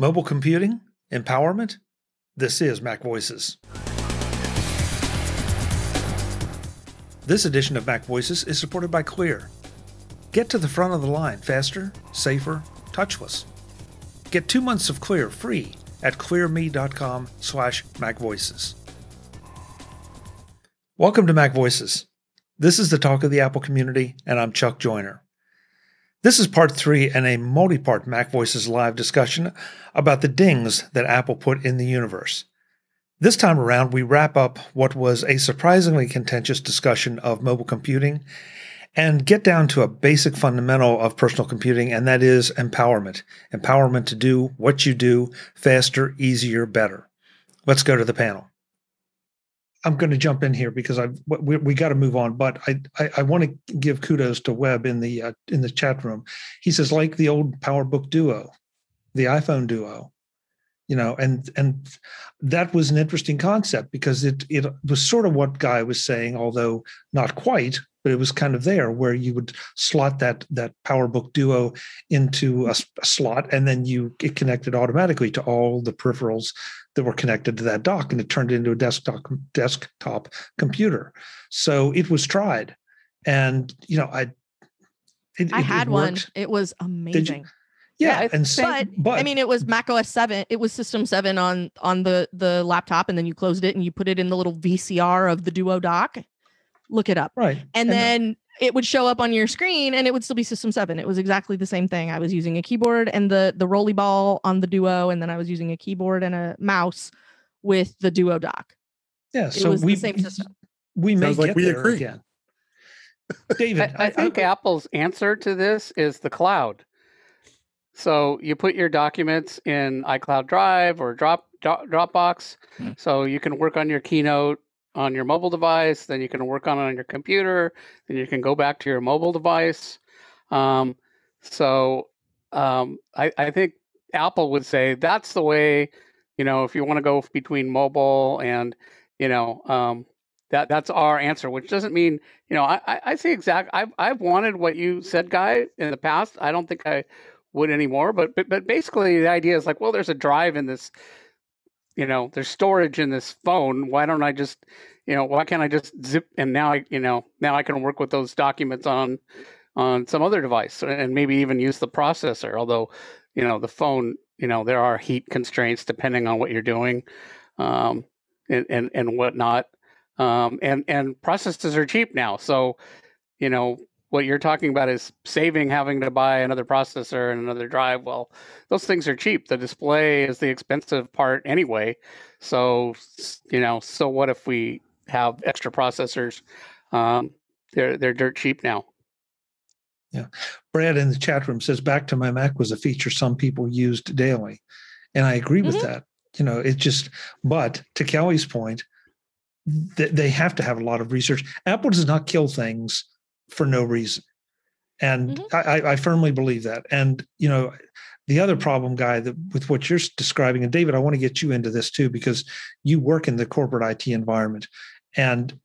Mobile computing? Empowerment? This is Mac Voices. This edition of Mac Voices is supported by Clear. Get to the front of the line faster, safer, touchless. Get two months of Clear free at clearme.com slash macvoices. Welcome to Mac Voices. This is the talk of the Apple community, and I'm Chuck Joiner. This is part three and a multi part Mac Voices live discussion about the dings that Apple put in the universe. This time around, we wrap up what was a surprisingly contentious discussion of mobile computing and get down to a basic fundamental of personal computing, and that is empowerment. Empowerment to do what you do faster, easier, better. Let's go to the panel. I'm going to jump in here because I we, we got to move on, but I I, I want to give kudos to Webb in the uh, in the chat room. He says like the old PowerBook Duo, the iPhone Duo, you know, and and that was an interesting concept because it it was sort of what Guy was saying, although not quite, but it was kind of there where you would slot that that PowerBook Duo into a, a slot, and then you it connected automatically to all the peripherals that were connected to that dock and it turned into a desktop desktop computer. So it was tried and you know i it, i it, had it one it was amazing. Yeah, yeah and but, but, i mean it was mac os 7 it was system 7 on on the the laptop and then you closed it and you put it in the little vcr of the duo dock look it up. Right and, and then it would show up on your screen and it would still be system 7 it was exactly the same thing. I was using a keyboard and the the rolly ball on the duo and then i was using a keyboard and a mouse with the duo dock. Yeah so we the same system. we may like we agree. again. David I, I, think I, apple's answer to this is the cloud. So you put your documents in icloud drive or drop dropbox. Hmm. so you can work on your keynote on your mobile device, then you can work on it on your computer, then you can go back to your mobile device. Um, so um, I, I, think Apple would say that's the way, you know, if you want to go between mobile and, you know, um, that that's our answer, which doesn't mean, you know, I, I, say exact. I've I've wanted what you said, guy, in the past. I don't think I would anymore, but but but basically the idea is like, well, there's a drive in this you know, there's storage in this phone. Why don't I just, you know, why can't I just zip and now I, you know, now I can work with those documents on on some other device and maybe even use the processor. Although, you know, the phone, you know, there are heat constraints depending on what you're doing, um, and and and whatnot. Um, and and processors are cheap now, so you know what you're talking about is saving having to buy another processor and another drive. Well, those things are cheap. The display is the expensive part anyway. So, you know, so what if we have extra processors? Um, they're they're dirt cheap now. Yeah. Brad in the chat room says back to my Mac was a feature some people used daily. And I agree mm-hmm. with that. You know, it just but to Kelly's point, that they have to have a lot of research. Apple does not kill things for no reason. And mm-hmm. I, I firmly believe that. And, you know, the other problem guy that with what you're describing and david i want to get you into this too because you work in the corporate it environment and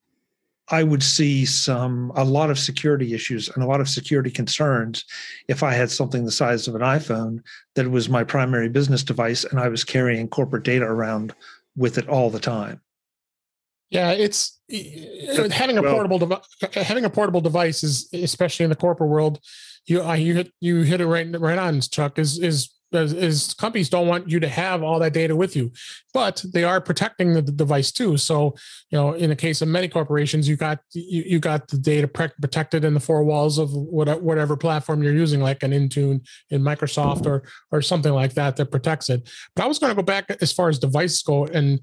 i would see some a lot of security issues and a lot of security concerns if i had something the size of an iphone that was my primary business device and i was carrying corporate data around with it all the time yeah, it's having a well, portable device. Having a portable device is, especially in the corporate world, you you hit you hit it right right on, Chuck. Is is is companies don't want you to have all that data with you, but they are protecting the, the device too. So, you know, in the case of many corporations, you got you, you got the data protected in the four walls of whatever platform you're using, like an Intune in Microsoft or or something like that that protects it. But I was going to go back as far as devices go, and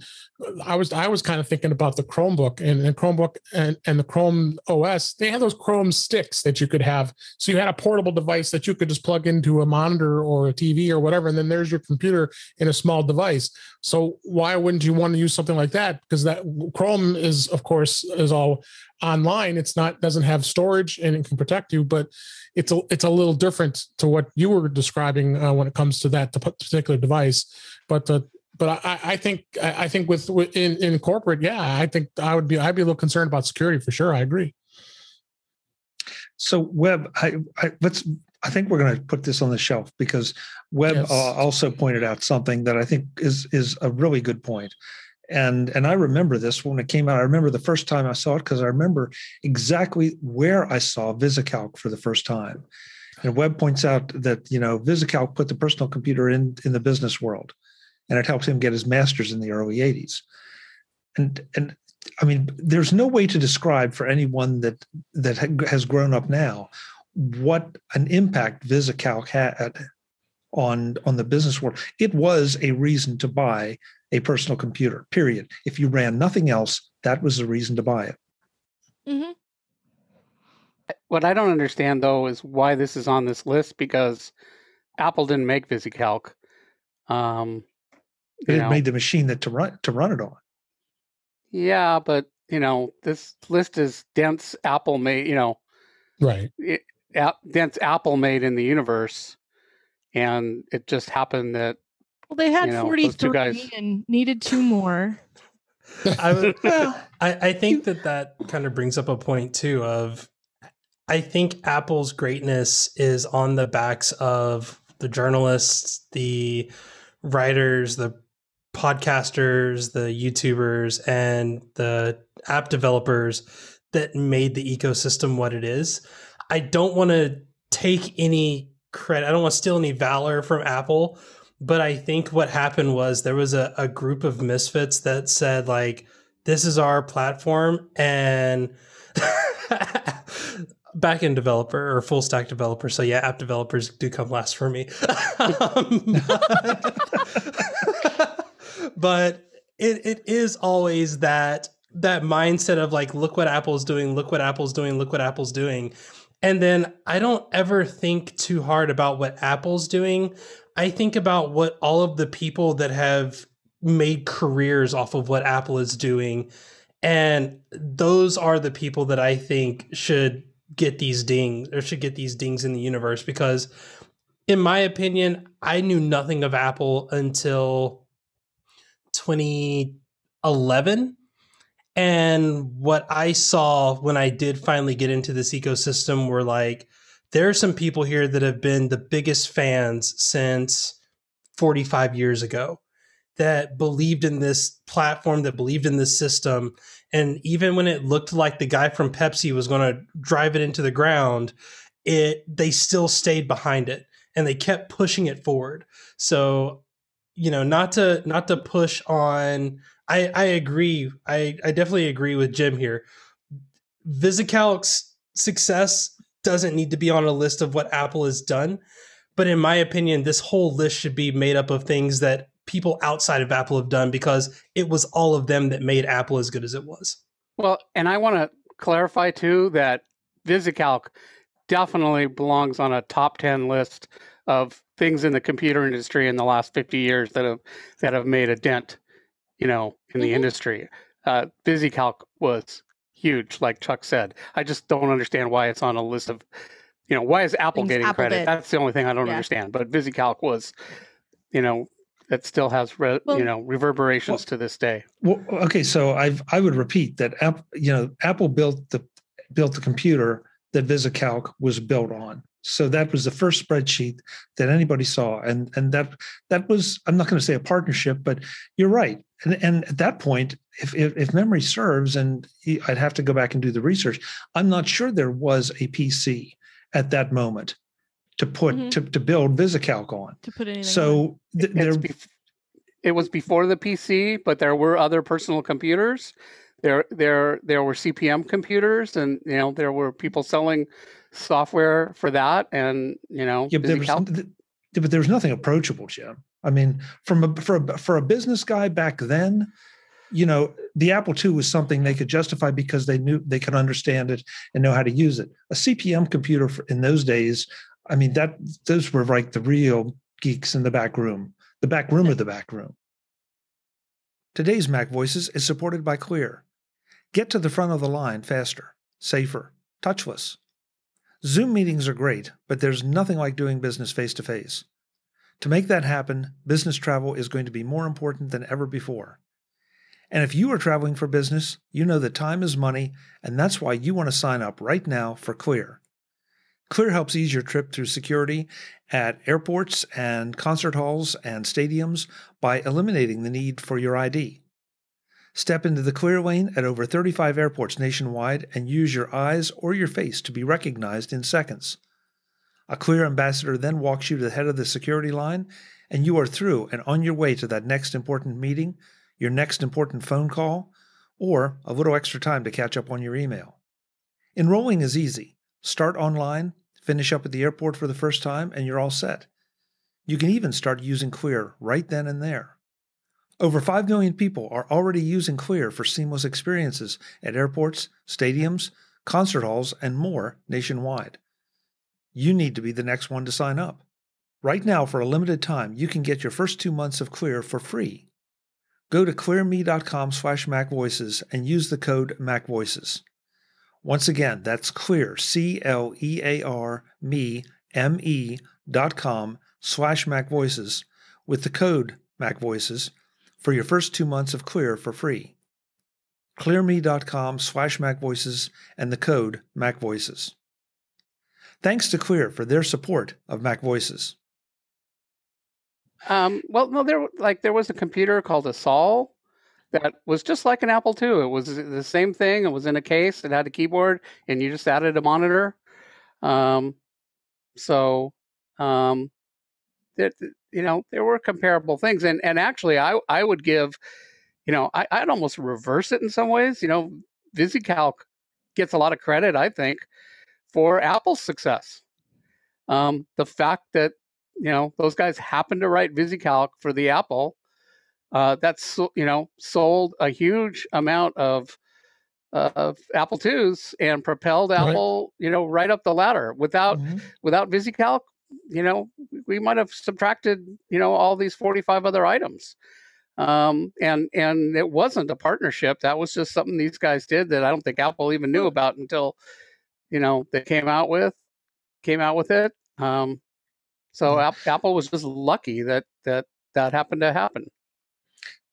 I was I was kind of thinking about the Chromebook and the Chromebook and, and the Chrome OS. They had those Chrome sticks that you could have, so you had a portable device that you could just plug into a monitor or a TV or whatever, and then there's your computer in a small device. So why wouldn't you want to use something like that? Because that Chrome is, of course, is all online. It's not doesn't have storage and it can protect you, but it's a it's a little different to what you were describing uh, when it comes to that particular device. But uh, but I, I think I think with, with in in corporate, yeah, I think I would be I'd be a little concerned about security for sure. I agree. So Webb, I, I, let's I think we're going to put this on the shelf because Webb yes. uh, also pointed out something that I think is is a really good point. And and I remember this when it came out. I remember the first time I saw it because I remember exactly where I saw VisiCalc for the first time. And Webb points out that you know VisiCalc put the personal computer in in the business world, and it helped him get his master's in the early '80s. And and I mean, there's no way to describe for anyone that that has grown up now what an impact VisiCalc had on on the business world. It was a reason to buy a personal computer. Period. If you ran nothing else, that was the reason to buy it. Mm-hmm. What I don't understand though is why this is on this list because Apple didn't make VisiCalc. Um, it know. made the machine that to run to run it on. Yeah, but you know this list is dense Apple made. You know, right? It, dense Apple made in the universe, and it just happened that well, they had you know, 43 guys... and needed two more. I, would, I, I think that that kind of brings up a point too of I think Apple's greatness is on the backs of the journalists, the writers, the podcasters, the YouTubers, and the app developers that made the ecosystem what it is. I don't want to take any credit, I don't want to steal any valor from Apple, but I think what happened was there was a, a group of misfits that said, like, this is our platform and backend developer or full stack developer. So yeah, app developers do come last for me. um, but it, it is always that that mindset of like, look what Apple's doing, look what Apple's doing, look what Apple's doing. And then I don't ever think too hard about what Apple's doing. I think about what all of the people that have made careers off of what Apple is doing. And those are the people that I think should get these dings or should get these dings in the universe because, in my opinion, I knew nothing of Apple until 2011. And what I saw when I did finally get into this ecosystem were like, there are some people here that have been the biggest fans since 45 years ago that believed in this platform, that believed in this system. And even when it looked like the guy from Pepsi was going to drive it into the ground, it they still stayed behind it and they kept pushing it forward. So, you know, not to not to push on I I agree. I I definitely agree with Jim here. VisiCalc's success doesn't need to be on a list of what Apple has done. But in my opinion, this whole list should be made up of things that people outside of Apple have done because it was all of them that made Apple as good as it was. Well, and I want to clarify too that VisiCalc definitely belongs on a top 10 list of things in the computer industry in the last 50 years that have that have made a dent, you know, in the mm-hmm. industry. Uh, VisiCalc was huge, like Chuck said. I just don't understand why it's on a list of, you know, why is Apple Things getting Apple credit? Did. That's the only thing I don't yeah. understand. But VisiCalc was, you know, that still has re, well, you know reverberations well, to this day. Well, okay, so I I would repeat that Apple, you know, Apple built the built the computer that VisiCalc was built on. So that was the first spreadsheet that anybody saw, and and that that was I'm not going to say a partnership, but you're right. And, and at that point, if, if, if memory serves, and I'd have to go back and do the research, I'm not sure there was a PC at that moment to put mm-hmm. to, to build VisiCalc on. To put anything. So th- there, it was before the PC, but there were other personal computers. There there there were CP/M computers, and you know there were people selling software for that, and you know, yeah, but there was, but there was nothing approachable, Jim. I mean, from a, for a, for a business guy back then, you know, the Apple II was something they could justify because they knew they could understand it and know how to use it. A CP/M computer in those days, I mean, that those were like the real geeks in the back room, the back room of the back room. Today's Mac Voices is supported by Clear. Get to the front of the line faster, safer, touchless. Zoom meetings are great, but there's nothing like doing business face to face. To make that happen, business travel is going to be more important than ever before. And if you are traveling for business, you know that time is money, and that's why you want to sign up right now for Clear. Clear helps ease your trip through security at airports and concert halls and stadiums by eliminating the need for your ID. Step into the clear lane at over 35 airports nationwide and use your eyes or your face to be recognized in seconds. A clear ambassador then walks you to the head of the security line, and you are through and on your way to that next important meeting, your next important phone call, or a little extra time to catch up on your email. Enrolling is easy. Start online, finish up at the airport for the first time, and you're all set. You can even start using Clear right then and there. Over 5 million people are already using Clear for seamless experiences at airports, stadiums, concert halls, and more nationwide. You need to be the next one to sign up. Right now, for a limited time, you can get your first two months of Clear for free. Go to clearme.com slash macvoices and use the code macvoices. Once again, that's clear, C-L-E-A-R, me, M-E dot com slash macvoices with the code macvoices for your first two months of Clear for free. ClearMe.com slash MacVoices and the code MacVoices. Thanks to Clear for their support of MacVoices. Um, well, no, there like there was a computer called a Sol that was just like an Apple II. It was the same thing. It was in a case. It had a keyboard, and you just added a monitor. Um, so um, that you know there were comparable things and and actually i i would give you know I, i'd almost reverse it in some ways you know visicalc gets a lot of credit i think for apple's success um, the fact that you know those guys happened to write visicalc for the apple uh, that's you know sold a huge amount of uh, of Apple twos and propelled Apple, right. you know, right up the ladder. Without mm-hmm. without VisiCalc, you know, we might have subtracted, you know, all these 45 other items. Um, and and it wasn't a partnership. That was just something these guys did that I don't think Apple even knew about until, you know, they came out with came out with it. Um, so mm-hmm. Apple was just lucky that that that happened to happen.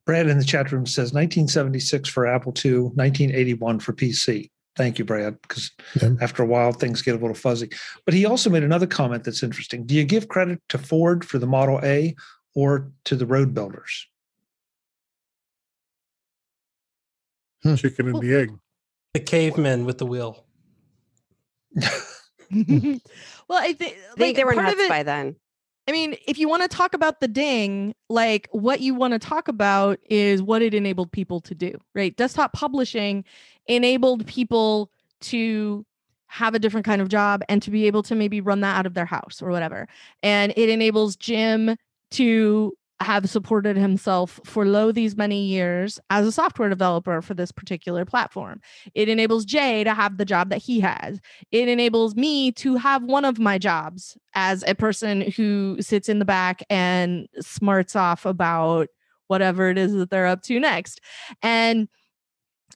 Brad in the chat room says 1976 for Apple II, 1981 for PC. Thank you, Brad, because yeah. after a while things get a little fuzzy. But he also made another comment that's interesting. Do you give credit to Ford for the Model A or to the road builders? Hmm. Chicken and the egg. The cavemen with the wheel. well, I think, like, think they were nuts it, by then. I mean, if you want to talk about the ding, like what you want to talk about is what it enabled people to do, right? Desktop publishing enabled people to have a different kind of job and to be able to maybe run that out of their house or whatever. And it enables Jim to have supported himself for lo these many years as a software developer for this particular platform. It enables Jay to have the job that he has. It enables me to have one of my jobs as a person who sits in the back and smarts off about whatever it is that they're up to next. And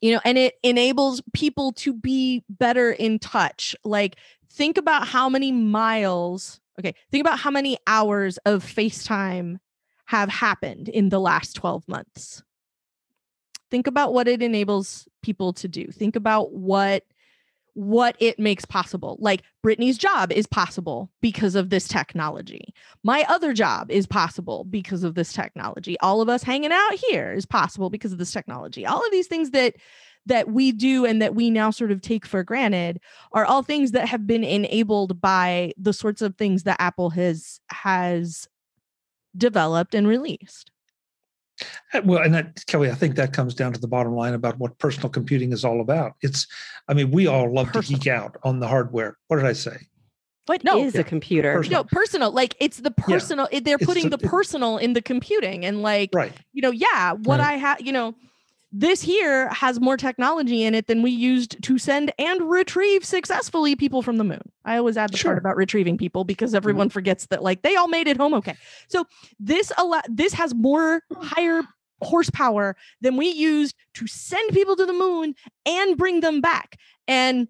you know, and it enables people to be better in touch. Like think about how many miles Okay, think about how many hours of FaceTime have happened in the last 12 months. Think about what it enables people to do. Think about what what it makes possible. Like Brittany's job is possible because of this technology. My other job is possible because of this technology. All of us hanging out here is possible because of this technology. All of these things that that we do and that we now sort of take for granted are all things that have been enabled by the sorts of things that Apple has has developed and released. Uh, well, and that, Kelly, I think that comes down to the bottom line about what personal computing is all about. It's, I mean, we all love personal. to geek out on the hardware. What did I say? What no, is yeah. a computer? Personal. No, personal. Like it's the personal. Yeah. They're putting the, the personal in the computing, and like, right. you know, yeah. What right. I have, you know, this here has more technology in it than we used to send and retrieve successfully people from the moon. I always add the sure. part about retrieving people because everyone mm-hmm. forgets that like they all made it home okay. So this a this has more higher horsepower than we used to send people to the moon and bring them back. And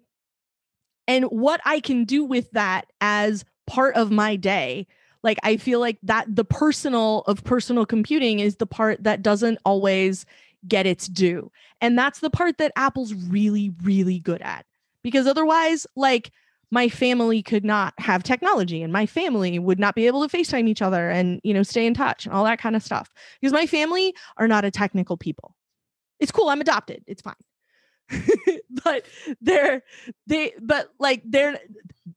and what I can do with that as part of my day like i feel like that the personal of personal computing is the part that doesn't always get its due. And that's the part that Apple's really, really good at. Because otherwise, like my family could not have technology and my family would not be able to FaceTime each other and, you know, stay in touch and all that kind of stuff. Because my family are not a technical people. It's cool. I'm adopted. It's fine. but they're they but like they're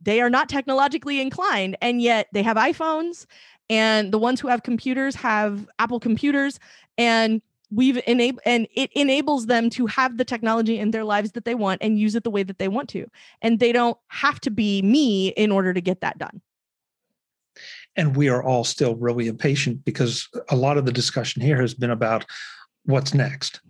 they are not technologically inclined and yet they have iPhones and the ones who have computers have Apple computers and we've enabled and it enables them to have the technology in their lives that they want and use it the way that they want to and they don't have to be me in order to get that done and we are all still really impatient because a lot of the discussion here has been about what's next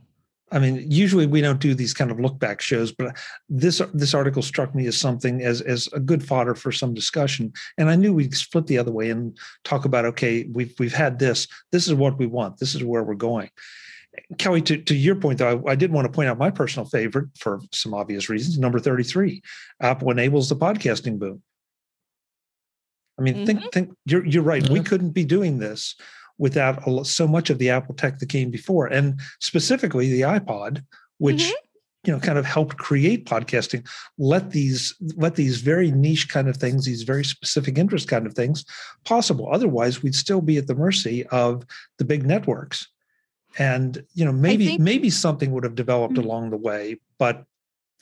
I mean, usually we don't do these kind of look back shows, but this this article struck me as something as as a good fodder for some discussion. And I knew we'd split the other way and talk about okay, we've we've had this. This is what we want. This is where we're going. Kelly, to, to your point, though, I, I, did want to point out my personal favorite for some obvious reasons. Number 33, Apple enables the podcasting boom. I mean, mm-hmm. think, think you're, you're right. Mm-hmm. We couldn't be doing this without a, so much of the Apple tech that came before, and specifically the iPod, which mm-hmm. you know kind of helped create podcasting. Let these let these very niche kind of things, these very specific interest kind of things, possible. Otherwise, we'd still be at the mercy of the big networks and you know maybe think, maybe something would have developed mm-hmm. along the way but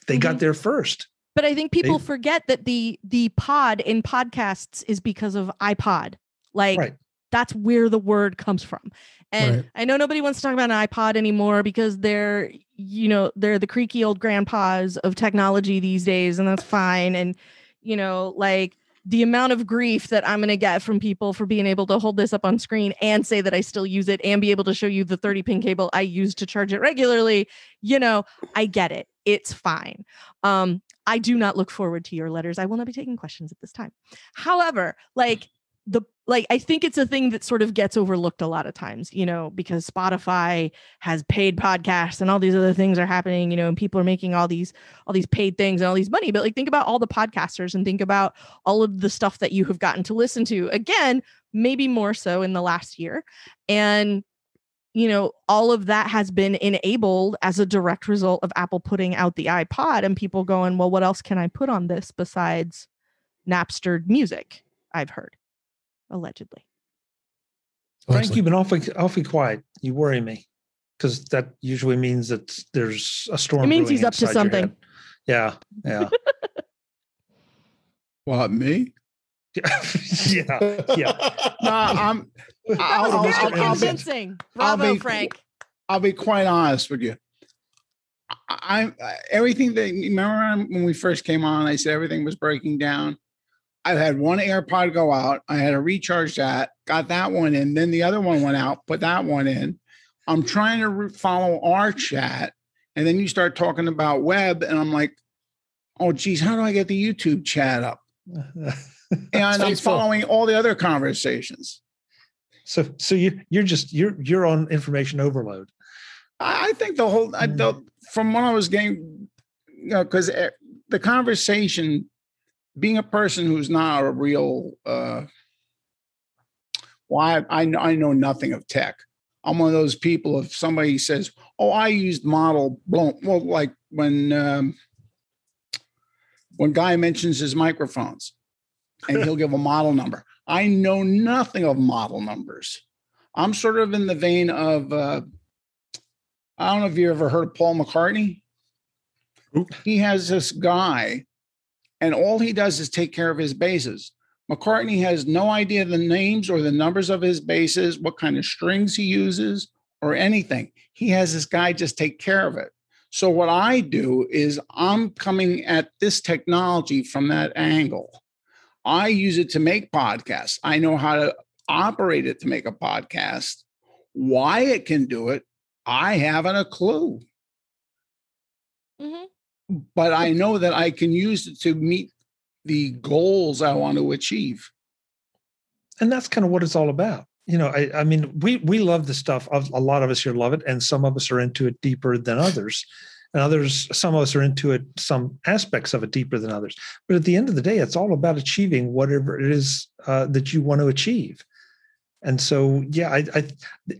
they mm-hmm. got there first but i think people they, forget that the the pod in podcasts is because of ipod like right. that's where the word comes from and right. i know nobody wants to talk about an ipod anymore because they're you know they're the creaky old grandpas of technology these days and that's fine and you know like the amount of grief that I'm going to get from people for being able to hold this up on screen and say that I still use it and be able to show you the 30 pin cable I use to charge it regularly, you know, I get it. It's fine. Um, I do not look forward to your letters. I will not be taking questions at this time. However, like the like I think it's a thing that sort of gets overlooked a lot of times, you know, because Spotify has paid podcasts and all these other things are happening, you know, and people are making all these all these paid things and all these money. But like think about all the podcasters and think about all of the stuff that you have gotten to listen to. Again, maybe more so in the last year. And you know, all of that has been enabled as a direct result of Apple putting out the iPod and people going, well, what else can I put on this besides Napster music? I've heard allegedly. Frank, you've been awfully awfully quiet. You worry me because that usually means that there's a storm. It means he's up to something. Yeah, yeah. what me? yeah, yeah. no, I'm. That I'll, very I'll, convincing. I'll, Bravo, be, Frank. I'll be quite honest with you. I, I uh, everything that remember when we first came on, I said everything was breaking down. I had one AirPod go out. I had to recharge that, got that one in. Then the other one went out, put that one in. I'm trying to re- follow our chat. And then you start talking about Webb, and I'm like, oh, geez, how do I get the YouTube chat up? and I'm following all the other conversations. So, so you you're just you're you're on information overload. I think the whole I, the, mm. from what I was getting, you know, because eh, the conversation being a person who's not a real uh well I, I, I know nothing of tech. I'm one of those people if somebody says oh i used model well like when um when guy mentions his microphones and he'll give a model number. I know nothing of model numbers. I'm sort of in the vein of uh i don't know if you ever heard of paul mccartney? He has this guy and all he does is take care of his basses. McCartney has no idea the names or the numbers of his basses, what kind of strings he uses, or anything. He has this guy just take care of it. So, what I do is I'm coming at this technology from that angle. I use it to make podcasts. I know how to operate it to make a podcast. Why it can do it, I haven't a clue. Mm-hmm but I know that I can use it to meet the goals I want to achieve. And that's kind of what it's all about. You know, I, I mean, we we love the stuff. A lot of us here love it, and some of us are into it deeper than others, and others, some of us are into it, some aspects of it deeper than others. But at the end of the day, it's all about achieving whatever it is uh, that you want to achieve. And so, yeah, I, I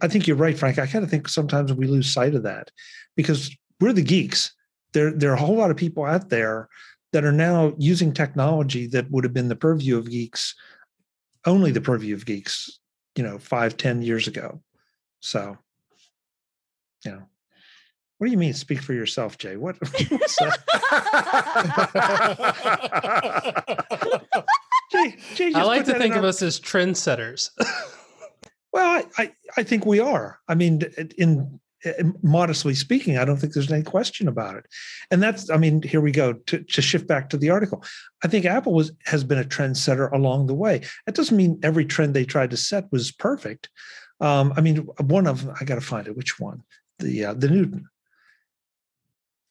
I think you're right, Frank. I kind of think sometimes we lose sight of that because we're the geeks there there are a whole lot of people out there that are now using technology that would have been the purview of geeks, only the purview of geeks, you know, five, ten years ago. So, you know, what do you mean? Speak for yourself, Jay. What? Jay, Jay I like to think of us as trendsetters. well, I, I, I think we are. I mean, in modestly speaking, I don't think there's any question about it. And that's, I mean, here we go to, to shift back to the article. I think Apple was has been a trendsetter along the way. That doesn't mean every trend they tried to set was perfect. Um, I mean, one of them, I got to find it. Which one? The uh, the Newton.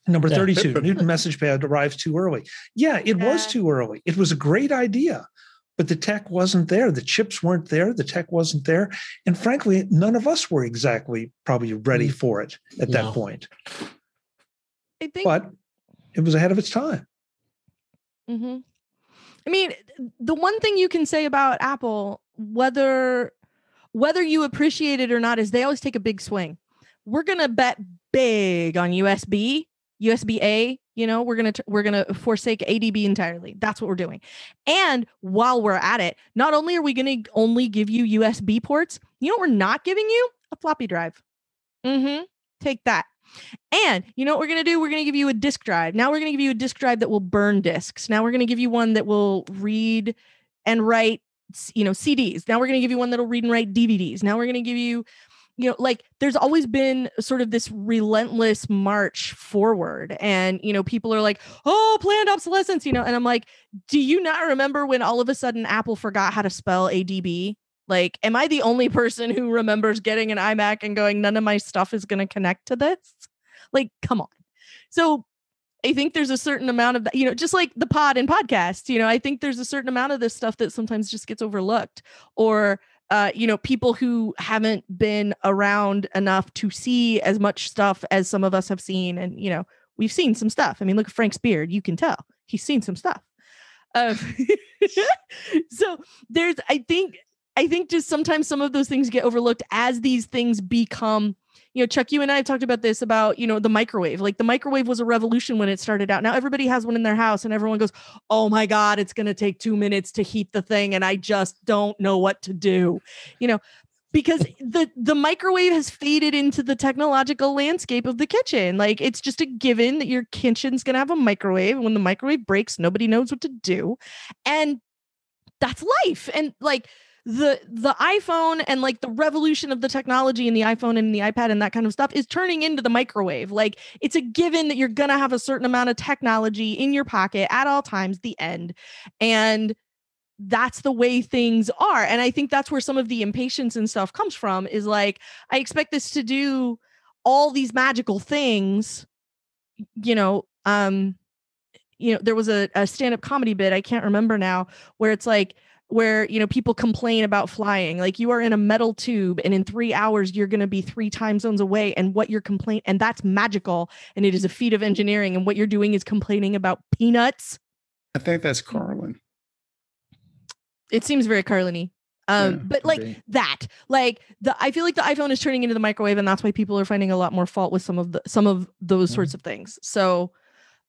Number yeah. 32, Newton message pad arrives too early. Yeah, it was too early. It was a great idea but the tech wasn't there. The chips weren't there. The tech wasn't there. And frankly, none of us were exactly probably ready mm. for it at no. that point. I think, but it was ahead of its time. Mm-hmm. I mean, the one thing you can say about Apple, whether whether you appreciate it or not, is they always take a big swing. We're gonna bet big on USB, USB A, you know we're gonna we're gonna forsake adb entirely that's what we're doing and while we're at it not only are we gonna only give you usb ports you know what we're not giving you a floppy drive mm-hmm take that and you know what we're going to do? We're going to give you a disk drive. Now we're going to give you a disk drive that will burn disks. Now we're going to give you one that will read and write, you know, CDs. Now we're going to give you one that'll read and write DVDs. Now we're going to give you you know like there's always been sort of this relentless march forward and you know people are like oh planned obsolescence you know and i'm like do you not remember when all of a sudden apple forgot how to spell adb like am i the only person who remembers getting an imac and going none of my stuff is going to connect to this? Like come on. So I think there's a certain amount of that, you know, just like the pod and podcast, you know, I think there's a certain amount of this stuff that sometimes just gets overlooked or uh, you know, people who haven't been around enough to see as much stuff as some of us have seen. And, you know, we've seen some stuff. I mean, look at Frank's beard. You can tell he's seen some stuff. Um, so there's, I think, I think just sometimes some of those things get overlooked as these things become you know, Chuck, you and I have talked about this about, you know, the microwave. Like the microwave was a revolution when it started out. Now everybody has one in their house and everyone goes, oh my God, it's going to take two minutes to heat the thing. And I just don't know what to do, you know, because the the microwave has faded into the technological landscape of the kitchen. Like it's just a given that your kitchen's going to have a microwave. And when the microwave breaks, nobody knows what to do. And that's life. And like the the iPhone and like the revolution of the technology in the iPhone and the iPad and that kind of stuff is turning into the microwave. Like it's a given that you're gonna have a certain amount of technology in your pocket at all times, the end. And that's the way things are. And I think that's where some of the impatience and stuff comes from is like, I expect this to do all these magical things, you know, um, you know, there was a, a stand-up comedy bit, I can't remember now, where it's like, where you know people complain about flying. Like you are in a metal tube and in 3 hours you're going to be 3 time zones away and what you're complaining and that's magical and it is a feat of engineering and what you're doing is complaining about peanuts. I think that's carlin. It seems very carlin um yeah, but like be. that like the i feel like the iphone is turning into the microwave and that's why people are finding a lot more fault with some of the some of those mm-hmm. sorts of things. So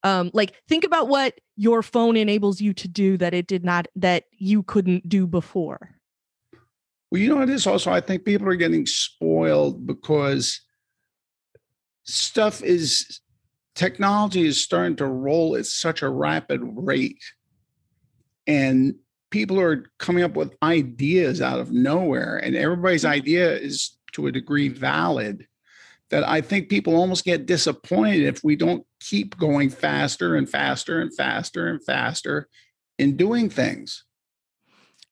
um like think about what your phone enables you to do that it did not that you couldn't do before. Well you know it is also i think people are getting spoiled because stuff is technology is starting to roll at such a rapid rate. And people are coming up with ideas out of nowhere and everybody's mm-hmm. idea is to a degree valid that I think people almost get disappointed if we don't keep going faster and faster and faster and faster in doing things.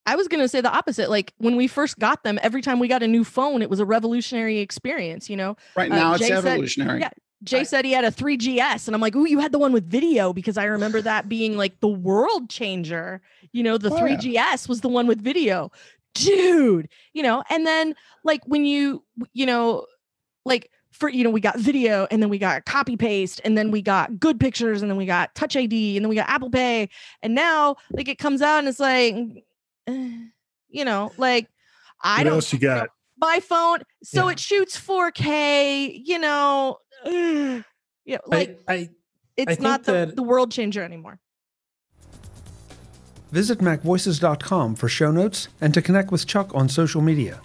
I was going to say the opposite. Like when we first got them, every time we got a new phone, it was a revolutionary experience, you know? Right uh, now uh, it's Jay evolutionary. Said, yeah. Jay I, said he had a 3GS, and I'm like, "Ooh, you had the one with video because I remember that being like the world changer." You know, the oh, 3GS yeah. was the one with video, dude. You know, and then like when you, you know, like for you know we got video and then we got copy paste and then we got good pictures and then we got touch id and then we got apple pay and now like it comes out and it's like eh, you know like i what don't else you got my phone so yeah. it shoots 4k you know yeah like I, I it's I not the, the world changer anymore Visit MacVoices.com for show notes and to connect with Chuck on social media.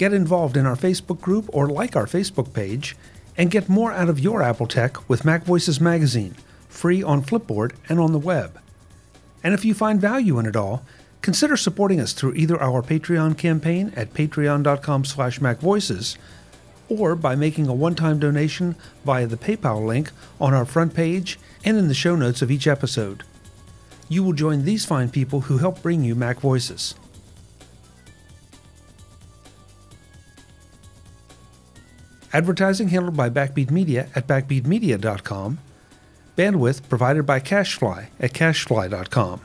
Get involved in our Facebook group or like our Facebook page, and get more out of your Apple tech with Mac Voices Magazine, free on Flipboard and on the web. And if you find value in it all, consider supporting us through either our Patreon campaign at patreon.com slash macvoices or by making a one-time donation via the PayPal link on our front page and in the show notes of each episode you will join these fine people who help bring you Mac Voices. Advertising handled by Backbeat Media at backbeatmedia.com. Bandwidth provided by CacheFly at cachefly.com.